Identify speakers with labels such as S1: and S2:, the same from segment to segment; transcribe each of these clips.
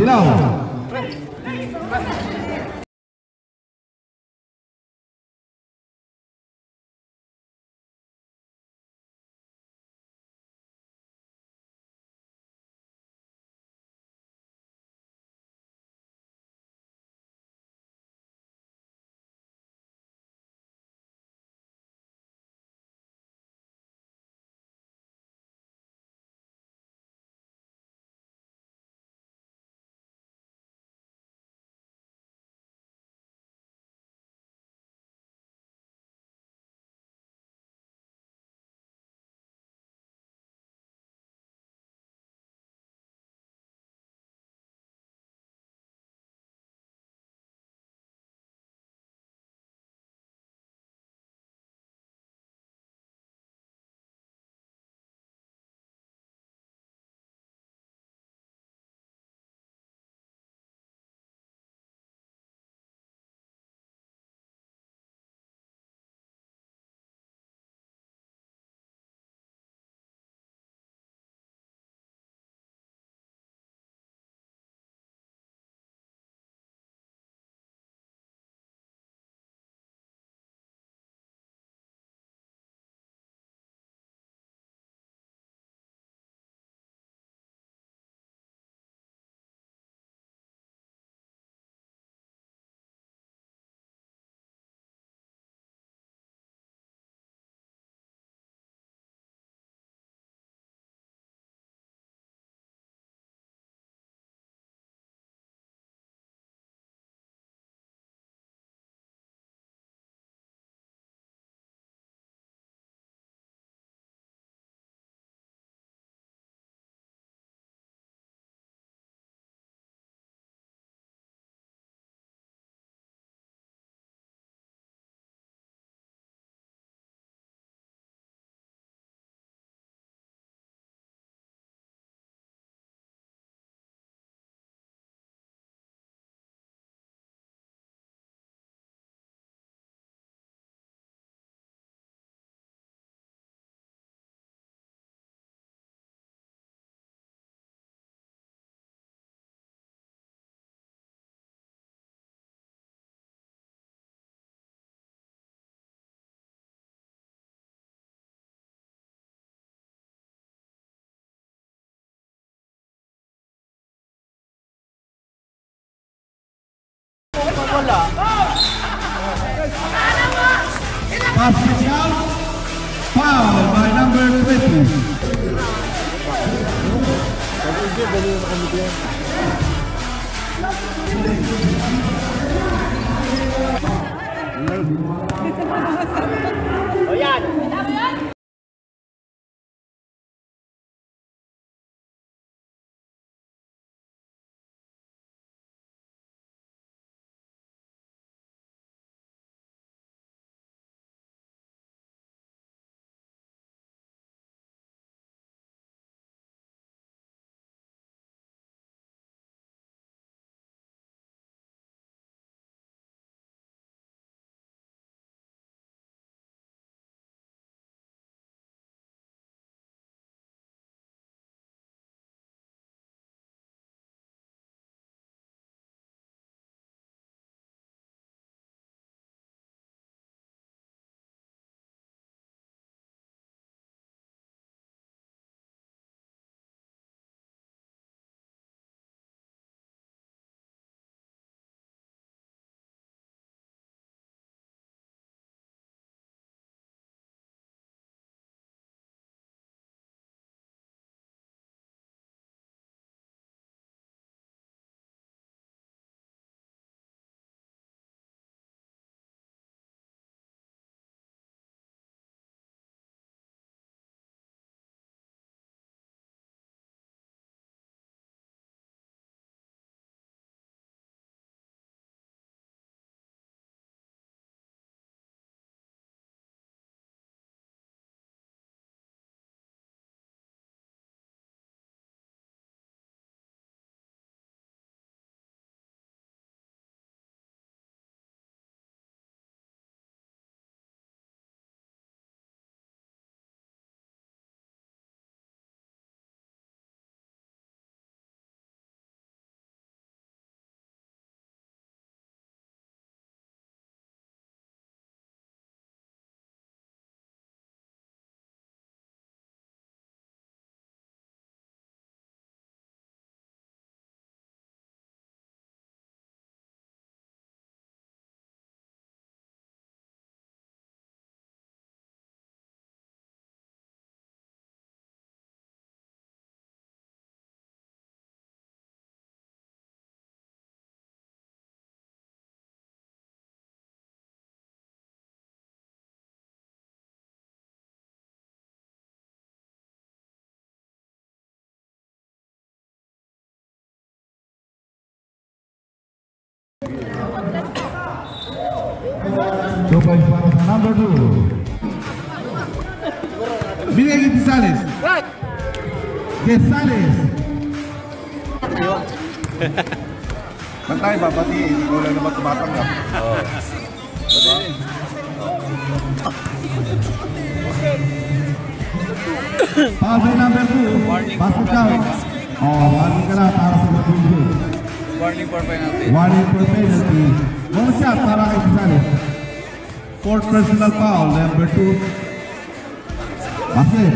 S1: Laura.
S2: Thank you.
S1: Two points para sa number two. Binigay kay Gisales. Gisales.
S3: Bantay, babatiin. Ikaw lang naman tumatanggap.
S1: Foul by number two. Basket count. Oh, warning ka na para sa Matulog.
S3: Warning for penalty.
S1: Warning for penalty. One shot para kay Gisales. Fourth personal foul, number two. Basket.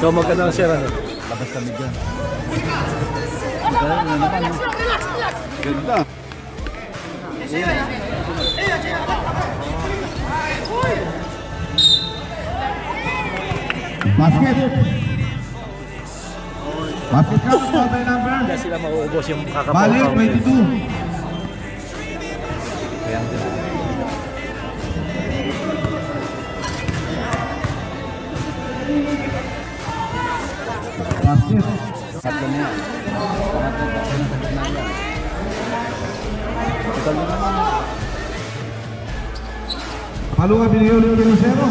S4: So magkano share ano?
S3: Labas kami dyan.
S2: Relax relax, relax.
S3: Ganda.
S1: Basket. Basket count, foul by number.
S4: Hindi sila mauubos yung kakapaw.
S1: 22. Basket. Paluga kay Lucero.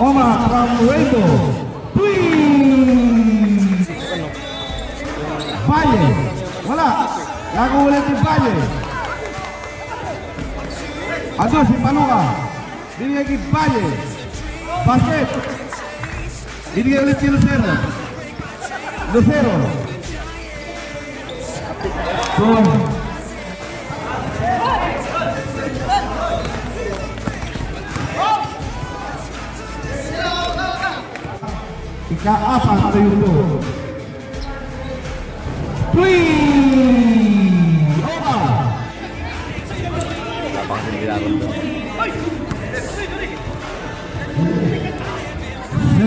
S1: Omar from Ruedo. Twing! Valle. Gago ulit si Valle. Ado si Paluga. Binigay kay Valle. Basket. Ini Lesti Lucero. Lucero. Son. Ika apa
S4: itu? Please. Over. Dalam.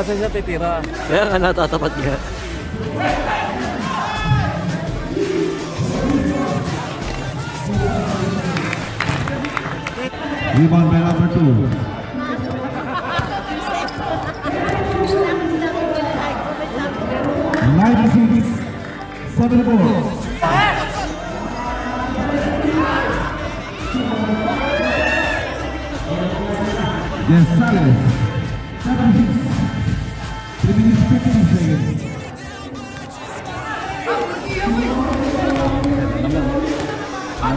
S1: 72 González. Valle.
S3: Kasi siya titira.
S4: Kaya nga natatapat nga.
S1: Rebound by number two. Ninety-six, seventy-four.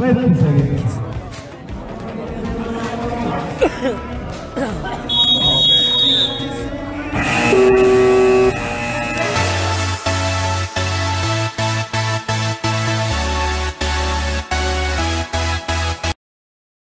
S1: Wait a second.